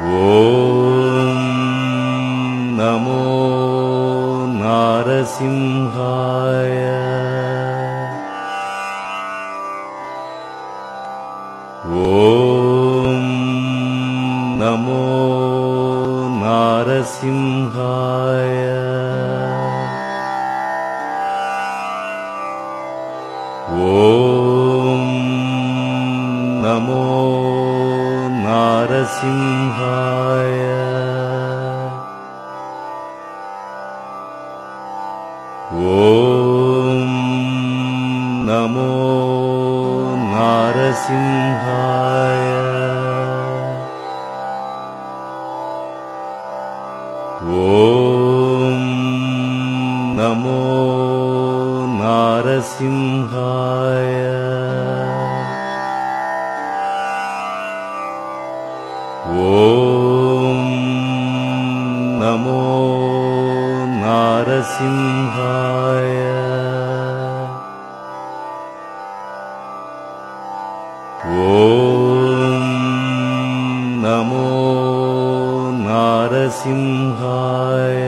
ॐ नमो नारसिंहाय। ॐ नमो नारसिंहाय। ॐ नमो नारसिंहाय ॐ नमो नारसिंहाय। ॐ नमो नारसिंहाय। ॐ नमो सिंहाय ॐ नमो नारसिंहाय।